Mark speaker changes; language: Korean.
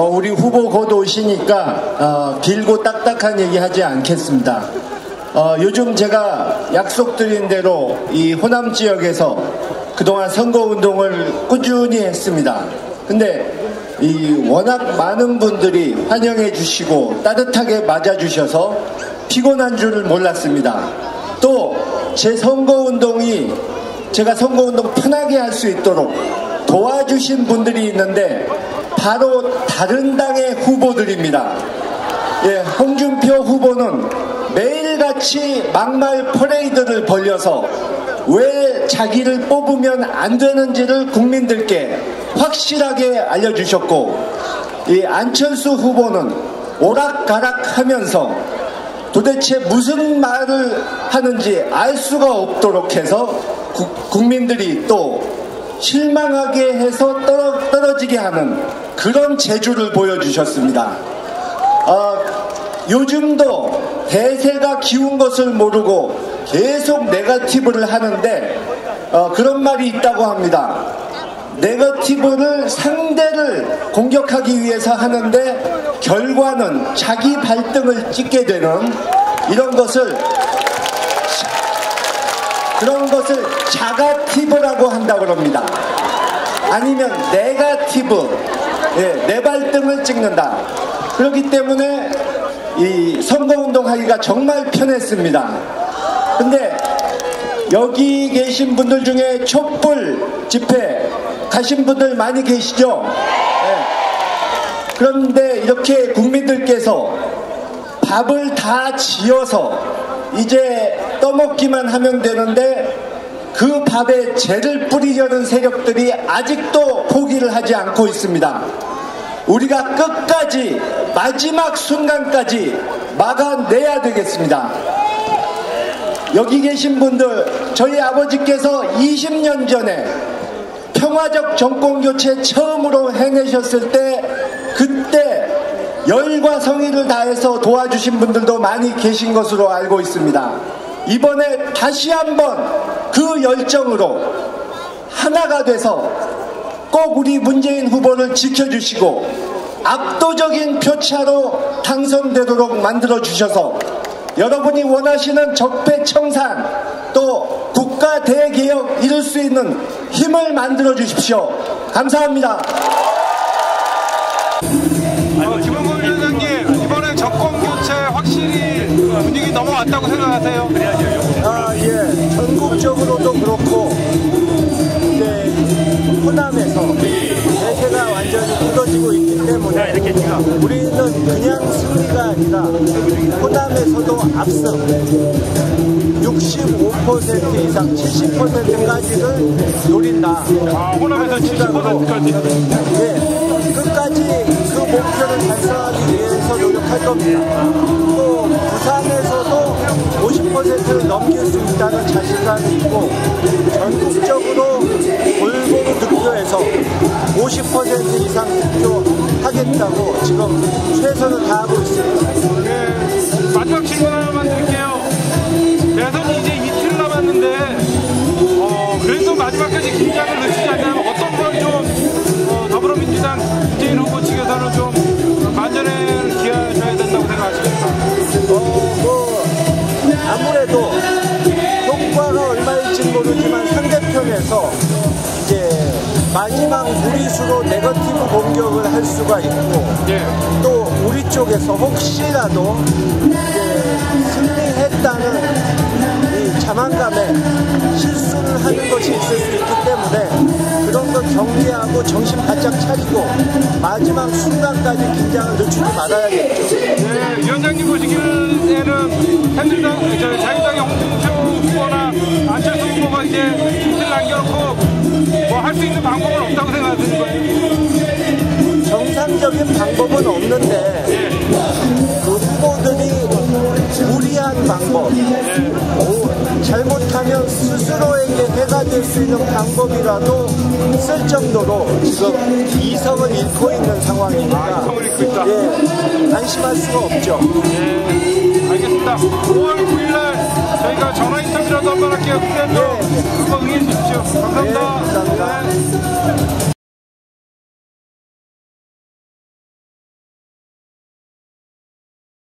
Speaker 1: 어, 우리 후보 곧 오시니까 어, 길고 딱딱한 얘기 하지 않겠습니다. 어, 요즘 제가 약속드린 대로 이 호남 지역에서 그동안 선거운동을 꾸준히 했습니다. 근데 이 워낙 많은 분들이 환영해 주시고 따뜻하게 맞아 주셔서 피곤한 줄을 몰랐습니다. 또 제 선거운동이 제가 선거운동 편하게 할 수 있도록 도와주신 분들이 있는데 바로 다른 당의 후보들입니다. 예, 홍준표 후보는 매일같이 막말 퍼레이드를 벌려서 왜 자기를 뽑으면 안 되는지를 국민들께 확실하게 알려주셨고, 이 안철수 후보는 오락가락 하면서 도대체 무슨 말을 하는지 알 수가 없도록 해서 구, 국민들이 또 실망하게 해서 떨어, 떨어지게 하는 그런 재주를 보여주셨습니다. 어, 요즘도 대세가 기운 것을 모르고 계속 네거티브를 하는데 어, 그런 말이 있다고 합니다. 네거티브를 상대를 공격하기 위해서 하는데 결과는 자기 발등을 찍게 되는 이런 것을 그런 것을 자가티브라고 한다고 합니다. 아니면 네가티브, 예, 내 발등을 찍는다. 그렇기 때문에 이 선거운동 하기가 정말 편했습니다. 근데 여기 계신 분들 중에 촛불 집회 가신 분들 많이 계시죠? 네. 그런데 이렇게 국민들께서 밥을 다 지어서 이제 떠먹기만 하면 되는데 그 밥에 죄를 뿌리려는 세력들이 아직도 포기를 하지 않고 있습니다. 우리가 끝까지 마지막 순간까지 막아내야 되겠습니다. 여기 계신 분들 저희 아버지께서 20년 전에 평화적 정권 교체 처음으로 해내셨을 때 그때 열과 성의를 다해서 도와주신 분들도 많이 계신 것으로 알고 있습니다. 이번에 다시 한번 그 열정으로 하나가 돼서 꼭 우리 문재인 후보를 지켜주시고 압도적인 표차로 당선되도록 만들어 주셔서 여러분이 원하시는 적폐청산 또 국가 대개혁 이룰 수 있는 힘을 만들어 주십시오. 감사합니다.
Speaker 2: 분위기 넘어왔다고 생각하세요?
Speaker 1: 아, 예. 전국적으로도 그렇고, 이제, 호남에서 대세가 완전히 굳어지고 있기 때문에, 우리는 그냥 승리가 아니라, 호남에서도 앞서 65% 이상, 70%까지를 노린다.
Speaker 2: 아, 호남에서 70%까지.
Speaker 1: 예, 끝까지 그 목표를 달성하기 위해서 노력할 겁니다. 또 부산에서도 50%를 넘길 수 있다는 자신감이 있고 전국적으로 골고루 득표해서 50% 이상 득표하겠다고 지금 최선을 다하고 있습니다.
Speaker 2: 네, 마지막 질문 하나만 드릴게요. 대선 이제 이틀 남았는데 어, 그래도 마지막까지 긴장을
Speaker 1: 마지막 무리수로 네거티브 공격을 할 수가 있고
Speaker 2: 예.
Speaker 1: 또 우리 쪽에서 혹시라도 승리했다는 이 자만감에 실수를 하는 것이 있을 수 있기 때문에 그런 걸 경계하고 정신 바짝 차리고 마지막 순간까지 긴장을 늦추지 말아야겠죠.
Speaker 2: 네, 위원장님 보시기에는 자유당의 홍준표 후보나 안철수 후보가 이제 이틀 남겨놓고 뭐 할 수 있는 방법은 없다고 생각하시는 거예요?
Speaker 1: 정상적인 방법은 없는데 그 후보들이 무리한 방법 오, 잘못하면 스스로에게 해가 될 수 있는 방법이라도 쓸 정도로 지금 이성을 잃고 있는 상황이니까
Speaker 2: 아, 이성을 잃고 있다.
Speaker 1: 예, 안심할 수가 없죠.
Speaker 2: 네, 알겠습니다. 5월 9일날 저희가 전화 인터뷰라도 한번 할게요. 그때 또
Speaker 1: 예,